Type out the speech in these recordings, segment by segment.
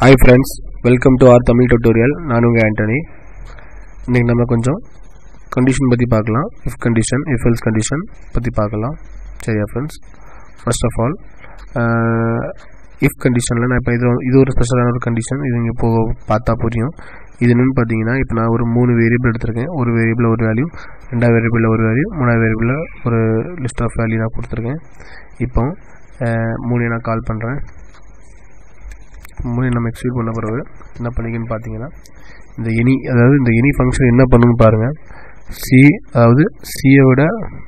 Hi friends welcome to our Tamil tutorial நான் உங்கள் ஆண்டனி இன்றைக்கி நம்ம கொஞ்சம் கண்டிஷன் பற்றி பார்க்கலாம். If condition if else condition பற்றி பார்க்கலாம். சரியா friends first of all if கண்டிஷனில் நான் இப்போ இது இது ஒரு ஸ்பெஷலான ஒரு கண்டிஷன் இது இங்கே போக பார்த்தா புரியும். இது என்னென்னு பார்த்தீங்கன்னா இப்போ நான் ஒரு மூணு வேரியபிள் எடுத்திருக்கேன். ஒரு வேரியபிளில் ஒரு வேல்யூ ரெண்டாவது வேரியபிளில் ஒரு வேல்யூ மூணாவது வேரியபிளில் ஒரு லிஸ்ட் ஆஃப் வேல்யூ நான் கொடுத்துருக்கேன். இப்போ மூணையும் நான் கால் பண்ணுறேன் முன்னாடி நம்ம எக்ஸிக்யூட் பண்ண பிறகு என்ன பண்ணிக்கன்னு பார்த்தீங்கன்னா இந்த எனி அதாவது இந்த எனி ஃபங்க்ஷன் என்ன பண்ணுன்னு பாருங்கள் சி அதாவது சியை விட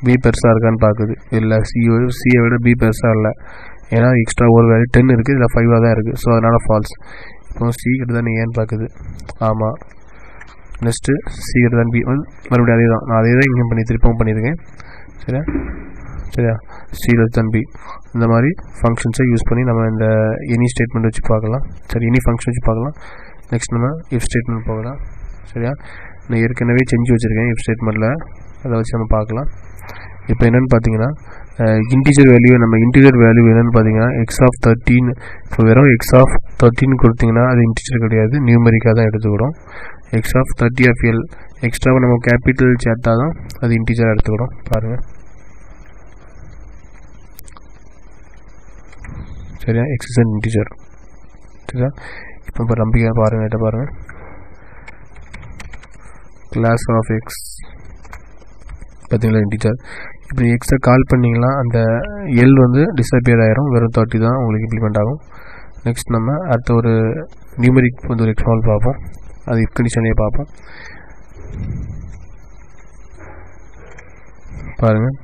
பி பெருசாக இருக்கான்னு பார்க்குது. இல்லை சி சியை விட பி பெருசாக இல்லை. ஏன்னா எக்ஸ்ட்ரா ஒரு வேல்யூ டென் இருக்குது இதில் ஃபைவாக தான் இருக்குது ஸோ அதனால் ஃபால்ஸ் இப்போ சி கிட்ட தான் ஏன்னு பார்க்குது. ஆமாம் நெக்ஸ்ட்டு சி கிட்ட தான் பி மறுபடியும் அதே தான் நான் அதே தான் இங்கே பண்ணி திருப்பவும் பண்ணியிருக்கேன். சரியா? சரியா? சி தன் பி இந்த மாதிரி ஃபங்க்ஷன்ஸை யூஸ் பண்ணி நம்ம இந்த எனி ஸ்டேட்மெண்ட் வச்சு பார்க்கலாம். சரி எனி ஃபங்க்ஷன் வச்சு பார்க்கலாம். நெக்ஸ்ட் நம்ம இஃப் ஸ்டேட்மெண்ட் போகலாம் சரியா? நான் ஏற்கனவே செஞ்சு வச்சுருக்கேன் இஃப் ஸ்டேட்மெண்ட்டில் அதை வச்சு நம்ம பார்க்கலாம். இப்போ என்னென்னு பார்த்தீங்கன்னா இன்டீஜர் வேல்யூ நம்ம இன்டீஜர் வேல்யூ என்னென்னு பார்த்தீங்கன்னா எக்ஸ் ஆஃப் தேர்ட்டின் இப்போ வெறும் எக்ஸ் ஆஃப் தேர்ட்டின்னு கொடுத்தீங்கன்னா அது இன்டீஜர் கிடையாது. நியூமெரிக்காக தான் எடுத்துக்கிறோம். X of thirty of L எக்ஸ்ட்ராவாக நம்ம கேபிட்டல் சேர்த்தா தான் அது இன்டீஜராக எடுத்துக்கிறோம். பாருங்கள் சரியா எக்ஸ் இஸ் அன் இன்டிஜர் சரியா இப்போ இப்போ நம்பிக்கை பாருங்கள் இதை பாருங்கள் கிளாஸ் ஆஃப் எக்ஸ் பார்த்தீங்களா இன்டிஜர் இப்போ எக்ஸை கால் பண்ணிங்கன்னா அந்த எல் வந்து டிஸப்பியர் ஆகிரும் வெறும் தேர்ட்டி தான் உங்களுக்கு இம்ப்ளிமெண்ட் ஆகும். நெக்ஸ்ட் நம்ம அடுத்த ஒரு நியூமரிக் வந்து ஒரு எக்ஸாம்பிள் பார்ப்போம். அது இப் பார்ப்போம். பாருங்கள்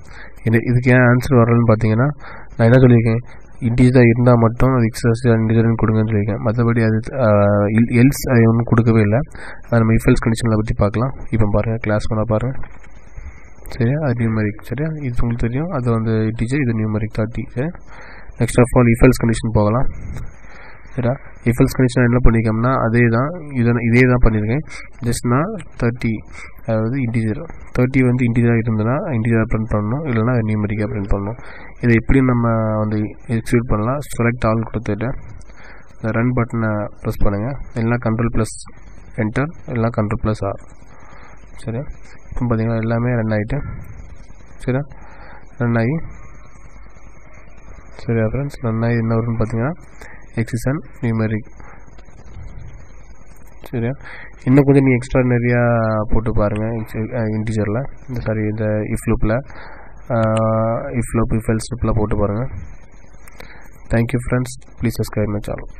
இது இதுக்கு ஏன் ஆன்சர் வரலன்னு பார்த்தீங்கன்னா நான் என்ன சொல்லியிருக்கேன்? இன்டீஜராக இருந்தால் மட்டும் அது எக்ஸ்ட்ரா இன்டீஜர்னு கொடுங்கன்னு சொல்லியிருக்கேன். மற்றபடி அது எல்ஸ் அது ஒன்றும் கொடுக்கவே இல்லை. அது நம்ம இஃபெல்ஸ் கண்டிஷனில் பற்றி பார்க்கலாம். இப்போ பாருங்கள் கிளாஸ் பண்ண பாருங்கள் சரியா? அது நியூமரிக் சரியா? இது உங்களுக்கு தெரியும். அது வந்து இண்டிஜர் இது நியூமரிக் தேர்ட்டி சரி next of all if else condition போகலாம். சரியா இஃபல்ஸ் கண்டிஷன் என்ன பண்ணியிருக்கோம்னா அதே தான் இதை இதே தான் பண்ணியிருக்கேன் ஜஸ்ட் நான் தேர்ட்டி அதாவது இன்டீஜர் தேர்ட்டி வந்து இன்டீஜராக இருந்ததுன்னா இன்டீஜராக பிரிண்ட் பண்ணணும். இல்லைனா நியூமெரிக்காக பிரிண்ட் பண்ணணும். இதை எப்படி நம்ம வந்து எக்ஸிக்யூட் பண்ணலாம்? செலக்ட் ஆல் கொடுத்துட்டு இந்த ரன் பட்டனை ப்ரெஸ் பண்ணுங்கள் இல்லைனா கண்ட்ரோல் ப்ளஸ் என்டர் இல்லைனா கண்ட்ரோல் ப்ளஸ் ஆர் சரியா? இப்போ பார்த்தீங்கன்னா எல்லாமே ரன் ஆகிட்டு சரியா? ரன் ஆகி சரியா ஃப்ரெண்ட்ஸ் ரன் ஆகி என்ன வரும்னு பார்த்தீங்கன்னா எக்ஸிசன் நியூமெரிக் சரியா? இன்னும் கொஞ்சம் நீங்கள் எக்ஸ்ட்ரா நிறையா போட்டு பாருங்கள் இன்டிஜரில் uh, இந்த சாரி இந்த இஃப் லூப்பில் இஃப் லூப் இஃப் போட்டு பாருங்கள் thank you friends please subscribe my channel